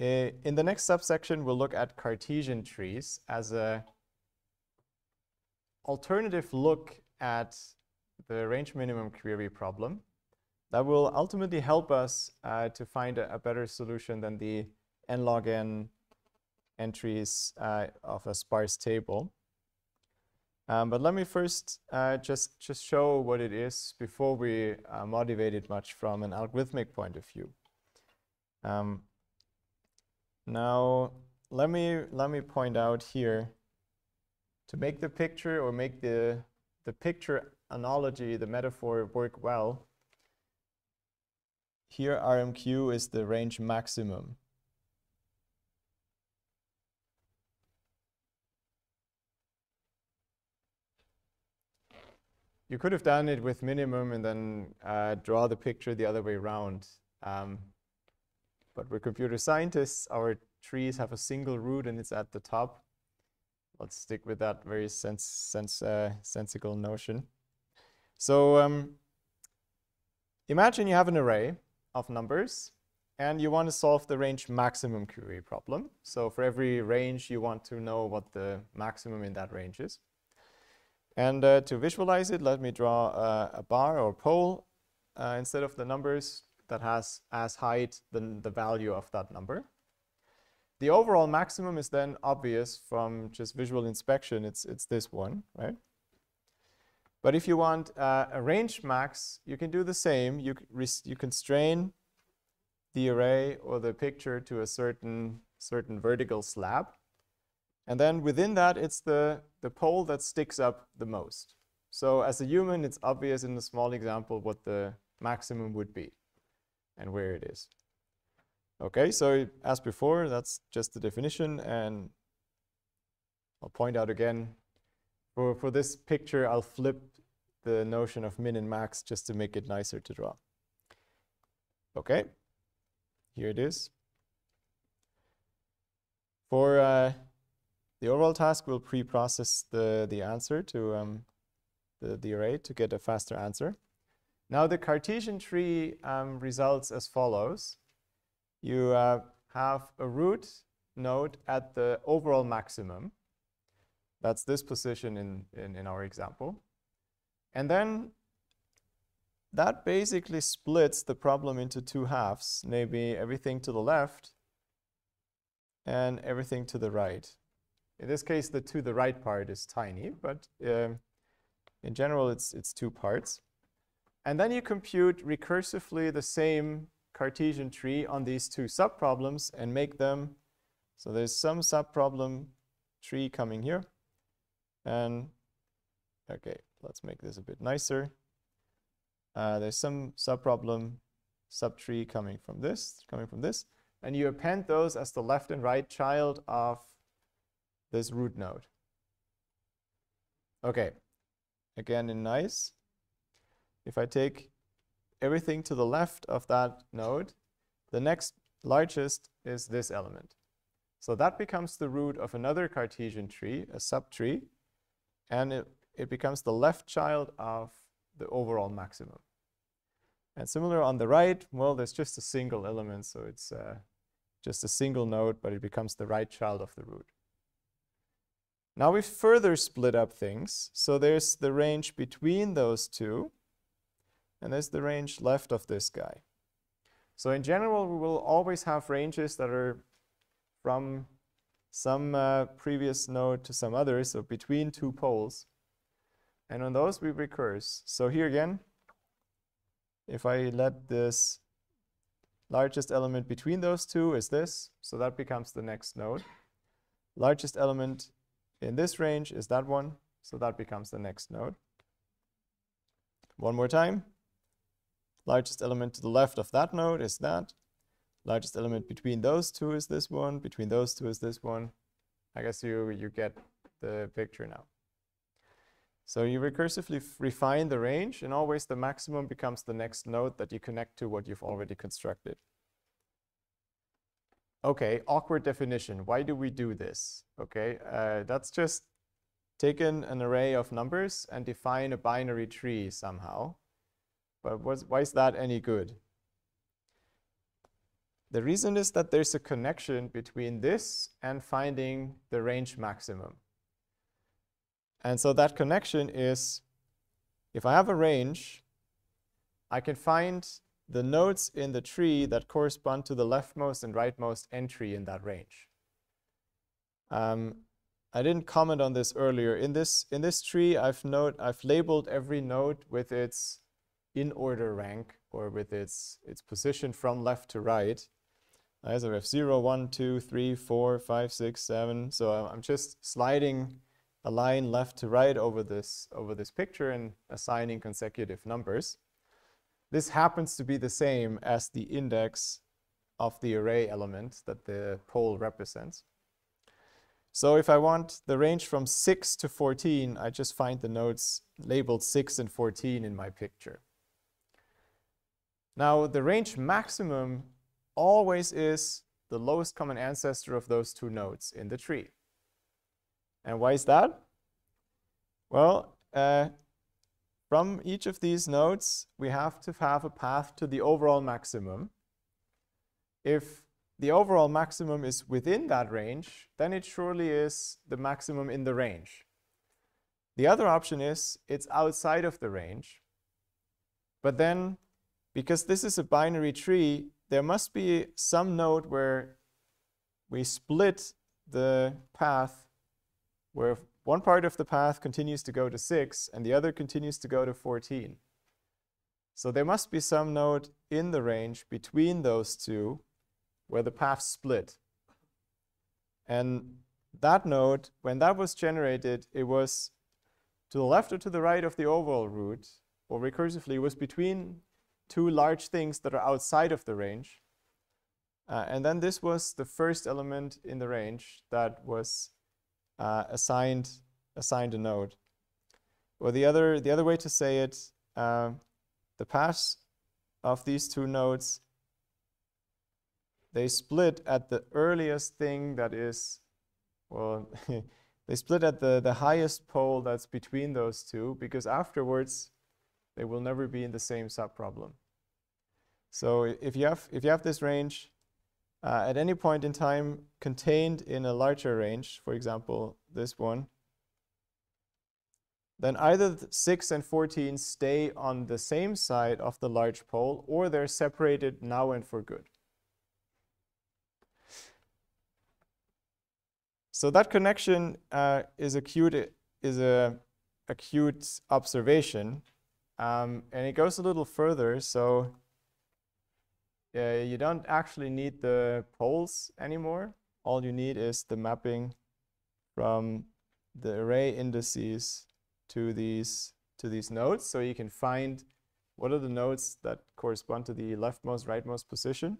Uh, in the next subsection, we'll look at Cartesian trees as a alternative look at the range minimum query problem that will ultimately help us uh, to find a, a, better solution than the n log n entries uh, of a sparse table. Um, but let me first uh, just, just show what it is before we uh, motivate it much from an algorithmic point of view. Um, now, let me, let me point out here, to make the picture or make the, the picture analogy, the metaphor work well, here RMQ is the range maximum. You could have done it with minimum and then uh, draw the picture the other way around. Um, but we're computer scientists. Our trees have a single root and it's at the top. Let's stick with that very sense, sense, uh, sensical notion. So um, imagine you have an array of numbers and you want to solve the range maximum query problem. So for every range, you want to know what the maximum in that range is. And uh, to visualize it, let me draw uh, a bar or pole uh, instead of the numbers that has as height the, the value of that number. The overall maximum is then obvious from just visual inspection. It's, it's this one, right? But if you want uh, a range max, you can do the same. You, you constrain the array or the picture to a certain, certain vertical slab. And then within that, it's the, the pole that sticks up the most. So as a human, it's obvious in the small example what the maximum would be and where it is. Okay, so as before, that's just the definition. And I'll point out again, for, for this picture, I'll flip the notion of min and max just to make it nicer to draw. Okay, here it is. For uh, the overall task we'll pre-process the, the answer to um, the, the array to get a faster answer. Now the Cartesian tree um, results as follows. You uh, have a root node at the overall maximum. That's this position in, in, in our example. And then that basically splits the problem into two halves, maybe everything to the left and everything to the right. In this case, the to the right part is tiny, but um, in general, it's, it's two parts. And then you compute recursively the same Cartesian tree on these two subproblems and make them, so there's some subproblem tree coming here. And, okay, let's make this a bit nicer. Uh, there's some subproblem subtree coming from this, coming from this. And you append those as the left and right child of this root node. Okay, again in nice, if I take everything to the left of that node, the next largest is this element. So that becomes the root of another Cartesian tree, a subtree, and it, it becomes the left child of the overall maximum. And similar on the right, well, there's just a single element, so it's uh, just a single node, but it becomes the right child of the root. Now we further split up things. So there's the range between those two, and there's the range left of this guy. So in general, we will always have ranges that are from some uh, previous node to some other, so between two poles. And on those we recurse. So here again, if I let this largest element between those two is this, so that becomes the next node. Largest element in this range is that one, so that becomes the next node. One more time. Largest element to the left of that node is that. Largest element between those two is this one. Between those two is this one. I guess you, you get the picture now. So you recursively refine the range, and always the maximum becomes the next node that you connect to what you've already constructed. Okay, awkward definition. Why do we do this? Okay, uh, that's just taken an array of numbers and define a binary tree somehow. But why is that any good? The reason is that there's a connection between this and finding the range maximum. And so that connection is, if I have a range, I can find the nodes in the tree that correspond to the leftmost and rightmost entry in that range. Um, I didn't comment on this earlier. In this, in this tree, I've, I've labeled every node with its in-order rank or with its, its position from left to right. Uh, so have 0, 1, 2, 3, 4, 5, 6, 7. So I'm just sliding a line left to right over this, over this picture and assigning consecutive numbers. This happens to be the same as the index of the array element that the pole represents. So if I want the range from 6 to 14, I just find the nodes labeled 6 and 14 in my picture. Now, the range maximum always is the lowest common ancestor of those two nodes in the tree. And why is that? Well, uh, from each of these nodes, we have to have a path to the overall maximum. If the overall maximum is within that range, then it surely is the maximum in the range. The other option is it's outside of the range. But then, because this is a binary tree, there must be some node where we split the path where one part of the path continues to go to 6 and the other continues to go to 14. So there must be some node in the range between those two where the paths split. And that node, when that was generated, it was to the left or to the right of the overall root, or recursively, was between two large things that are outside of the range. Uh, and then this was the first element in the range that was uh, assigned, assigned a node. Or the other, the other way to say it, uh, the paths of these two nodes they split at the earliest thing that is, well, they split at the, the highest pole that's between those two because afterwards they will never be in the same subproblem. So if you have, if you have this range uh, at any point in time contained in a larger range, for example, this one, then either 6 and 14 stay on the same side of the large pole or they're separated now and for good. So that connection uh, is acute is a acute observation, um, and it goes a little further. So uh, you don't actually need the poles anymore. All you need is the mapping from the array indices to these to these nodes. So you can find what are the nodes that correspond to the leftmost, rightmost position.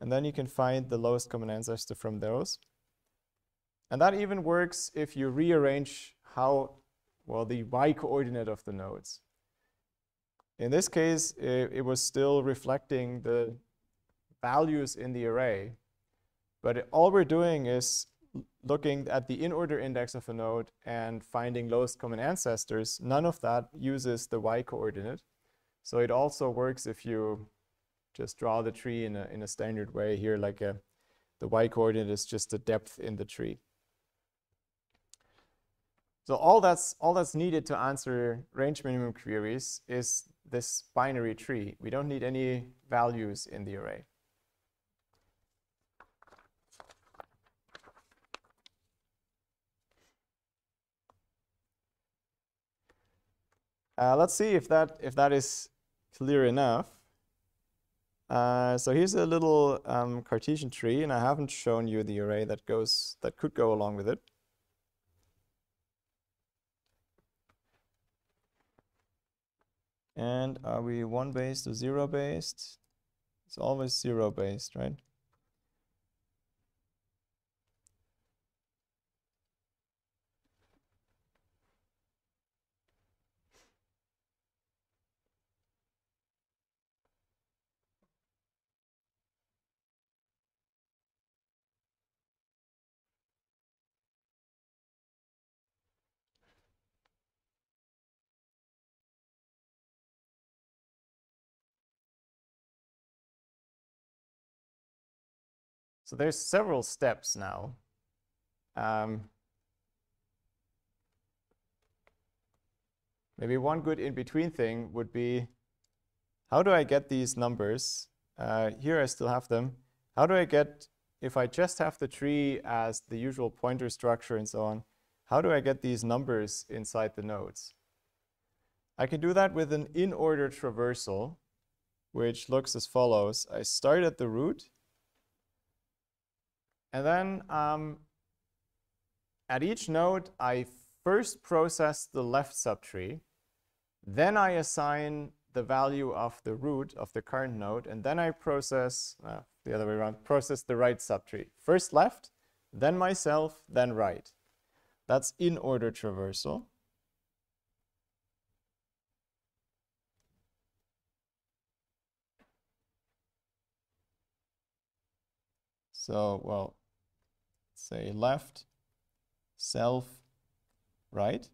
And then you can find the lowest common ancestor from those. And that even works if you rearrange how, well, the y coordinate of the nodes. In this case, it, it was still reflecting the values in the array. But it, all we're doing is looking at the in-order index of a node and finding lowest common ancestors. None of that uses the y coordinate. So it also works if you just draw the tree in a, in a standard way here, like a, the y coordinate is just the depth in the tree. So all that's, all that's needed to answer range minimum queries is this binary tree. We don't need any values in the array. Uh, let's see if that, if that is clear enough. Uh, so here's a little um, Cartesian tree, and I haven't shown you the array that goes that could go along with it. And are we one based or zero based? It's always zero based, right? So there's several steps now. Um, maybe one good in-between thing would be, how do I get these numbers? Uh, here I still have them. How do I get, if I just have the tree as the usual pointer structure and so on, how do I get these numbers inside the nodes? I can do that with an in-order traversal, which looks as follows. I start at the root, and then um, at each node, I first process the left subtree, then I assign the value of the root of the current node, and then I process, uh, the other way around, process the right subtree. First left, then myself, then right. That's in order traversal. So, well, say left, self, right.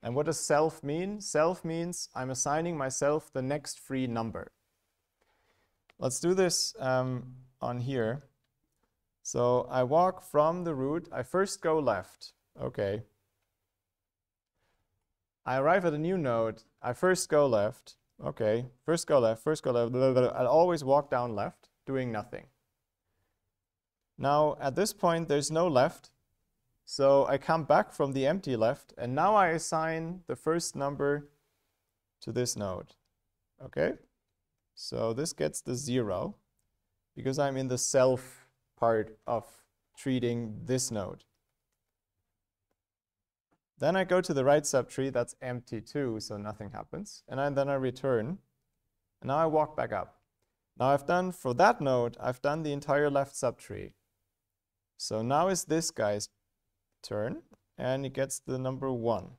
And what does self mean? Self means I'm assigning myself the next free number. Let's do this um, on here. So I walk from the root. I first go left. Okay. I arrive at a new node. I first go left. Okay. First go left, first go left. I'll always walk down left, doing nothing. Now, at this point, there's no left. So I come back from the empty left, and now I assign the first number to this node. Okay? So this gets the 0 because I'm in the self part of treating this node. Then I go to the right subtree, that's empty too, so nothing happens. And I, then I return, and now I walk back up. Now I've done, for that node, I've done the entire left subtree. So now is this guy's turn, and he gets the number 1.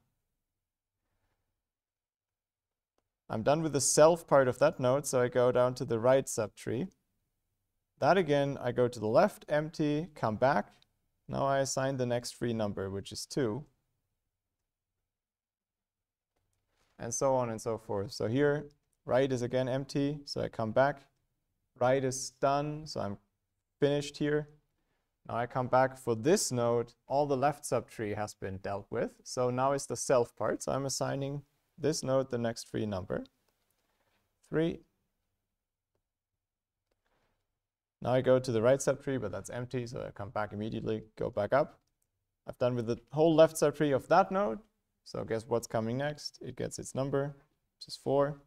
I'm done with the self part of that node, so I go down to the right subtree. That again, I go to the left, empty, come back. Now I assign the next free number, which is 2. And so on and so forth. So here, right is again empty, so I come back. Right is done, so I'm finished here. Now I come back for this node, all the left subtree has been dealt with. So now it's the self part. So I'm assigning this node the next free number, 3. Now I go to the right subtree, but that's empty, so I come back immediately, go back up. I've done with the whole left subtree of that node. So guess what's coming next? It gets its number, which is 4.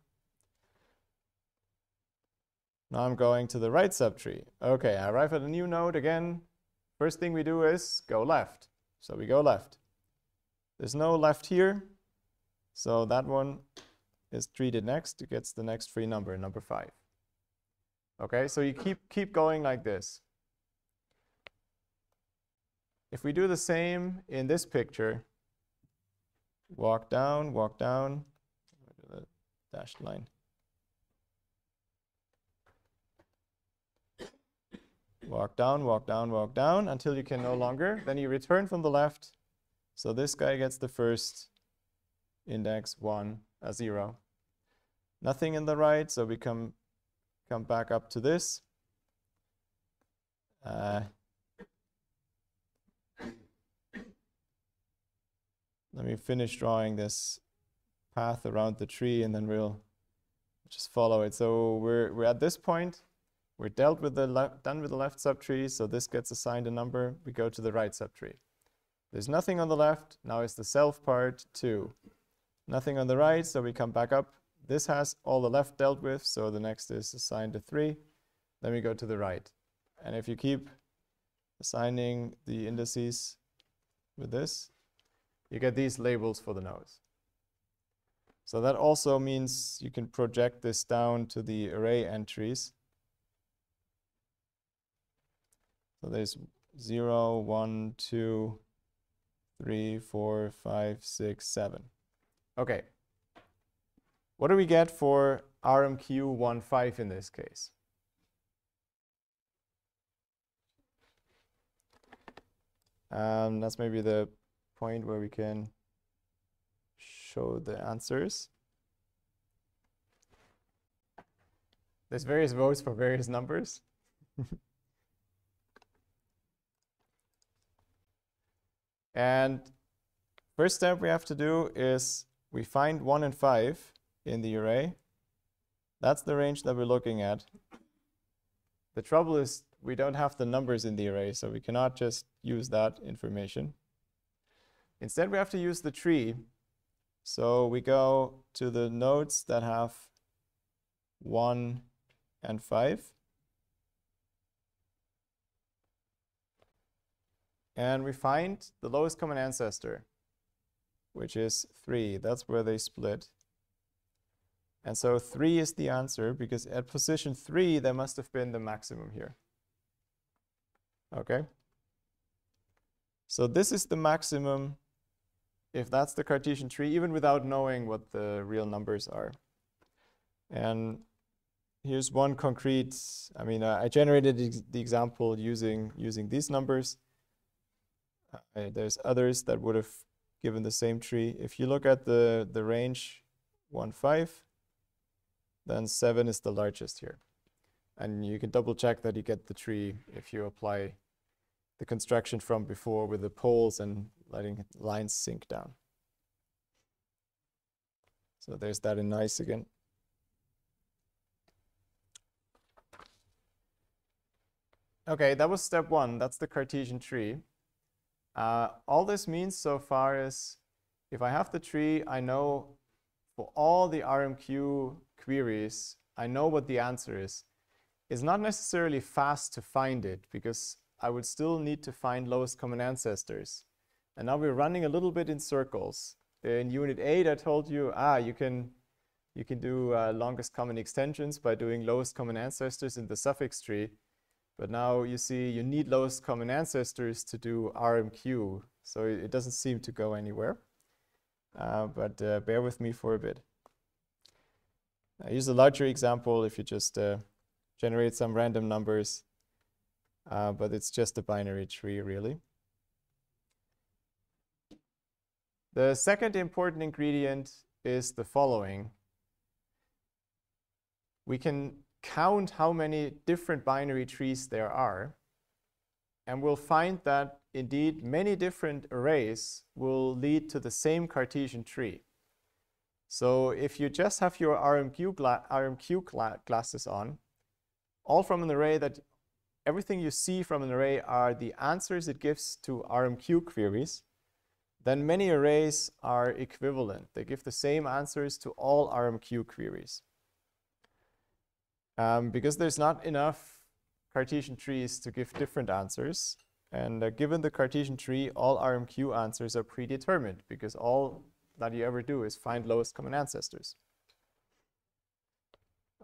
Now I'm going to the right subtree. Okay, I arrive at a new node again, First thing we do is go left. So we go left. There's no left here, so that one is treated next. It gets the next free number, number 5. Okay, so you keep, keep going like this. If we do the same in this picture, walk down, walk down, dashed line. Walk down, walk down, walk down until you can no longer. Then you return from the left. So this guy gets the first index 1, a 0. Nothing in the right, so we come, come back up to this. Uh, let me finish drawing this path around the tree and then we'll just follow it. So we're, we're at this point. We're dealt with the done with the left subtree, so this gets assigned a number. We go to the right subtree. There's nothing on the left. Now it's the self part, 2. Nothing on the right, so we come back up. This has all the left dealt with, so the next is assigned a 3. Then we go to the right. And if you keep assigning the indices with this, you get these labels for the nodes. So that also means you can project this down to the array entries. So there's 0, 1, 2, 3, 4, 5, 6, 7. Okay. What do we get for RMQ15 in this case? Um, that's maybe the point where we can show the answers. There's various votes for various numbers. And first step we have to do is we find 1 and 5 in the array. That's the range that we're looking at. The trouble is we don't have the numbers in the array, so we cannot just use that information. Instead, we have to use the tree. So we go to the nodes that have 1 and 5. And we find the lowest common ancestor, which is 3. That's where they split. And so 3 is the answer, because at position 3, there must have been the maximum here. Okay? So this is the maximum if that's the Cartesian tree, even without knowing what the real numbers are. And here's one concrete, I mean, I generated the example using, using these numbers. Uh, there's others that would have given the same tree. If you look at the, the range 1, 5, then 7 is the largest here. And you can double check that you get the tree if you apply the construction from before with the poles and letting lines sink down. So there's that in nice again. Okay, that was step one. That's the Cartesian tree. Uh, all this means so far is if I have the tree, I know for all the RMQ queries, I know what the answer is. It's not necessarily fast to find it because I would still need to find lowest common ancestors. And now we're running a little bit in circles. In unit 8, I told you, ah, you can, you can do uh, longest common extensions by doing lowest common ancestors in the suffix tree. But now you see you need lowest common ancestors to do RMQ. So it, doesn't seem to go anywhere. Uh, but uh, bear with me for a bit. I use a larger example if you just uh, generate some random numbers, uh, but it's just a binary tree really. The second important ingredient is the following. We can count how many different binary trees there are, and we'll find that indeed many different arrays will lead to the same Cartesian tree. So if you just have your RMQ, RMQ classes on, all from an array that everything you see from an array are the answers it gives to RMQ queries, then many arrays are equivalent. They give the same answers to all RMQ queries. Um, because there's not enough Cartesian trees to give different answers, and uh, given the Cartesian tree, all RMQ answers are predetermined because all that you ever do is find lowest common ancestors.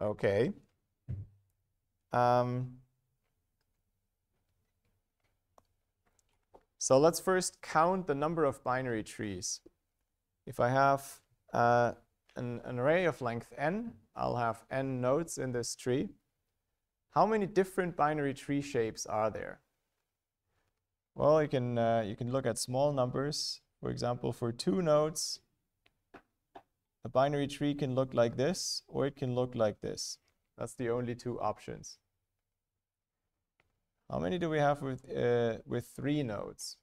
Okay. Um, so let's first count the number of binary trees. If I have uh, an, an array of length n, I'll have n nodes in this tree. How many different binary tree shapes are there? Well, you can, uh, you can look at small numbers for example, for two nodes, a binary tree can look like this, or it can look like this. That's the only two options. How many do we have with, uh, with three nodes?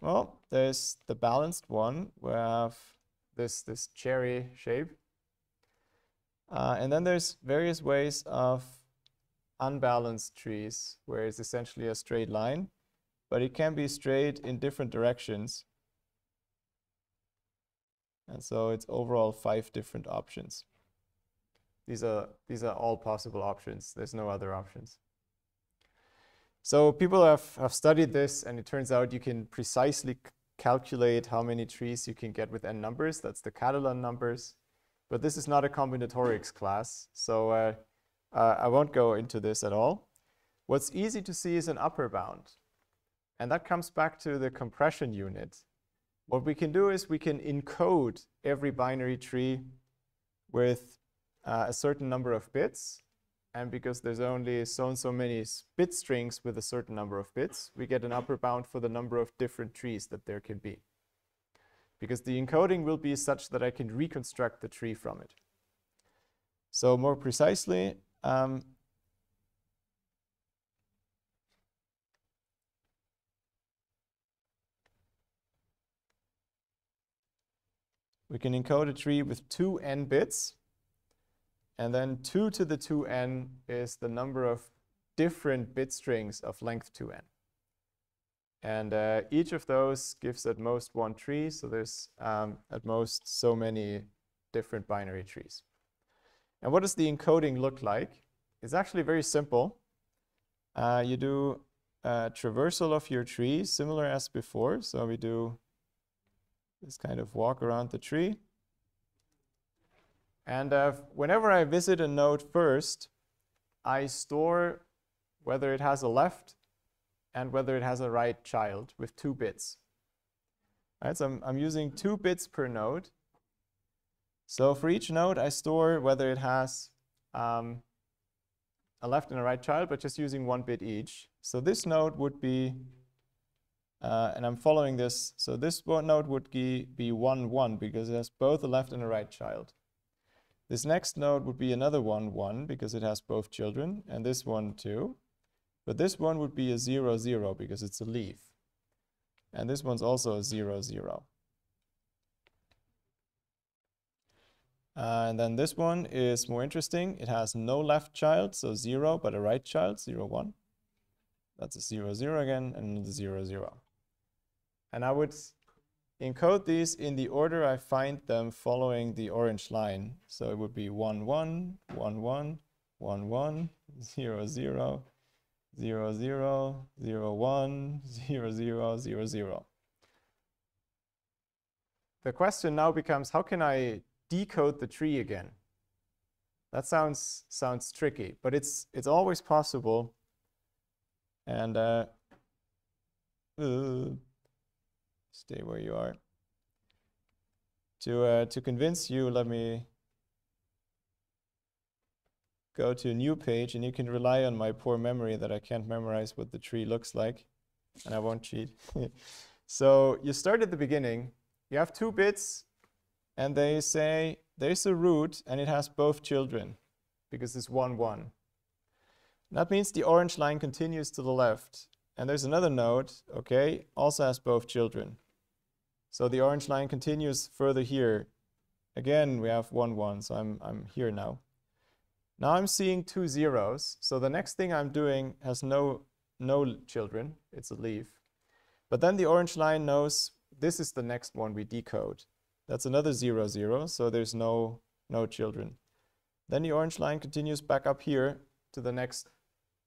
Well, there's the balanced one, where have this, this cherry shape. Uh, and then there's various ways of unbalanced trees, where it's essentially a straight line but it can be straight in different directions. And so it's overall five different options. These are, these are all possible options. There's no other options. So people have, have studied this, and it turns out you can precisely calculate how many trees you can get with n numbers. That's the Catalan numbers. But this is not a combinatorics class, so uh, uh, I won't go into this at all. What's easy to see is an upper bound. And that comes back to the compression unit. What we can do is we can encode every binary tree with uh, a certain number of bits. And because there's only so and so many bit strings with a certain number of bits, we get an upper bound for the number of different trees that there can be. Because the encoding will be such that I can reconstruct the tree from it. So more precisely, um, we can encode a tree with two n bits and then 2 to the 2n is the number of different bit strings of length 2n. And uh, each of those gives at most one tree, so there's um, at most so many different binary trees. And what does the encoding look like? It's actually very simple. Uh, you do a traversal of your tree, similar as before. So we do this kind of walk around the tree. And uh, whenever I visit a node first, I store whether it has a left and whether it has a right child with two bits. Right, so I'm, I'm using two bits per node. So for each node, I store whether it has um, a left and a right child, but just using one bit each. So this node would be, uh, and I'm following this, so this node would be, be 1, 1, because it has both a left and a right child. This next node would be another 1, 1, because it has both children, and this one 2. But this one would be a 0, 0, because it's a leaf. And this one's also a 0, 0. Uh, and then this one is more interesting. It has no left child, so 0, but a right child, 0, 1. That's a 0, 0 again, and another 0, 0. And I would encode these in the order I find them following the orange line. So it would be 1, 1, 1, 1, 1, 1, 0, 0, 0, 0, 0, 1, 0, 0, 0, 0. The question now becomes, how can I decode the tree again? That sounds, sounds tricky, but it's, it's always possible. And uh, uh, stay where you are. To, uh, to convince you, let me go to a new page and you can rely on my poor memory that I can't memorize what the tree looks like and I won't cheat. so you start at the beginning, you have two bits and they say there's a root and it has both children because it's 1, 1. That means the orange line continues to the left. And there's another node, okay, also has both children. So the orange line continues further here. Again, we have 1, 1, so I'm, I'm here now. Now I'm seeing two zeros. So the next thing I'm doing has no, no children. It's a leaf. But then the orange line knows this is the next one we decode. That's another zero, zero. So there's no, no children. Then the orange line continues back up here to the next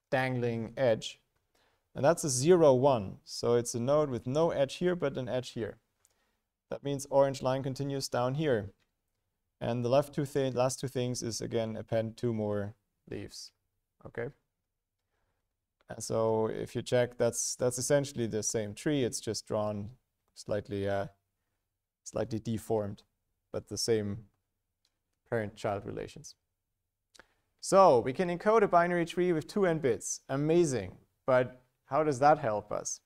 dangling edge. And that's a 0, 1. So it's a node with no edge here, but an edge here. That means orange line continues down here. And the left two last two things is, again, append two more leaves. Okay? And so if you check, that's, that's essentially the same tree. It's just drawn slightly, uh, slightly deformed, but the same parent-child relations. So we can encode a binary tree with two n bits. Amazing. But how does that help us?